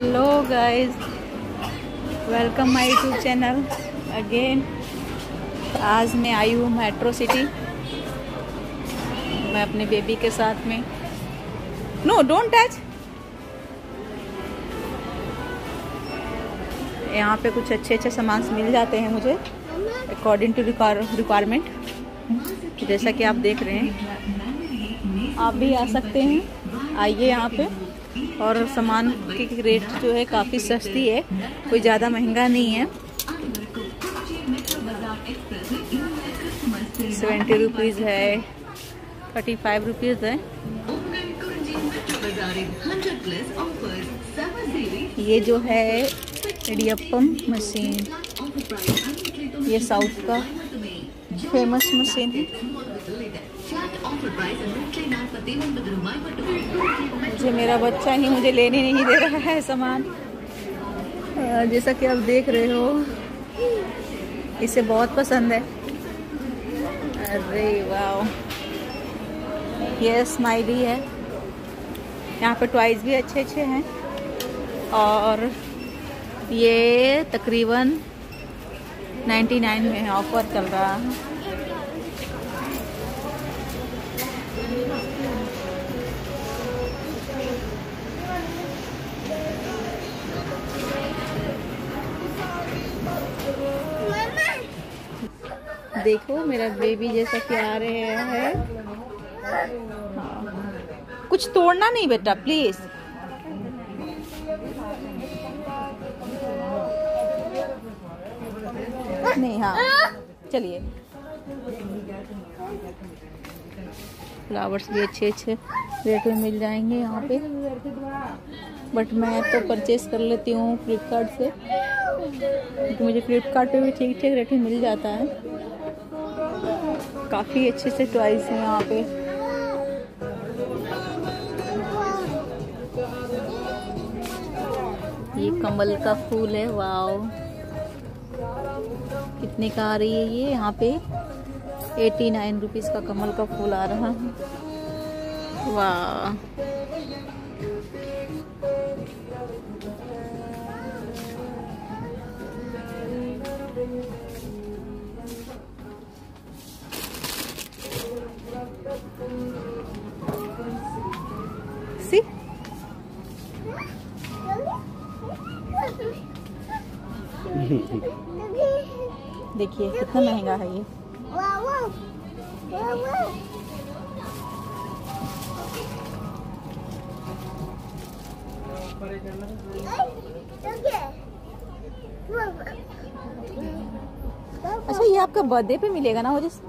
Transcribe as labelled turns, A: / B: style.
A: Hello guys welcome my YouTube channel again आज मैं आई हूँ मेट्रो सिटी मैं अपने बेबी के साथ में। नो डोंट टच यहाँ पे कुछ अच्छे अच्छे सामान मिल जाते हैं मुझे अकॉर्डिंग टू रिक्वायरमेंट जैसा कि आप देख रहे हैं। आप भी आ सकते हैं। आइए यहाँ पे। और सामान की रेट जो है काफ़ी सस्ती है, कोई ज़्यादा महँगा नहीं है। सेवेंटी रुपीज़ है, थर्टी फाइव रुपीज़ है। ये जो है इडियप्पम मशीन, ये साउथ का फ़ेमस मशीन है। मुझे मेरा बच्चा ही मुझे लेने नहीं दे रहा है सामान। जैसा कि आप देख रहे हो, इसे बहुत पसंद है। अरे वाह। ये स्माइली है। यहाँ पे टॉयज भी अच्छे अच्छे हैं। और ये तकरीबन 99 में है ऑफ़र चल रहा है। देखो, मेरा बेबी जैसा कि आ हैं। हाँ। कुछ तोड़ना नहीं बेटा प्लीज़ नहीं हाँ। चलिए। फ्लावर्स भी अच्छे अच्छे रेट में मिल जाएँगे यहाँ पे। बट मैं तो परचेस कर लेती हूँ फ्लिपकार्ट से। क्योंकि मुझे फ्लिपकार्ट पे भी ठीक ठीक रेट में मिल जाता है। काफ़ी अच्छे से टॉयज हैं यहाँ पे। ये कमल का फूल है, वाओ। कितने का आ रही है ये? यहाँ पे एटी नाइन रुपीज़ का कमल का फूल आ रहा है। वाह। See? देखिए, कितना महँगा है ये अच्छा ये आपका बर्थडे पे मिलेगा ना, वो जिस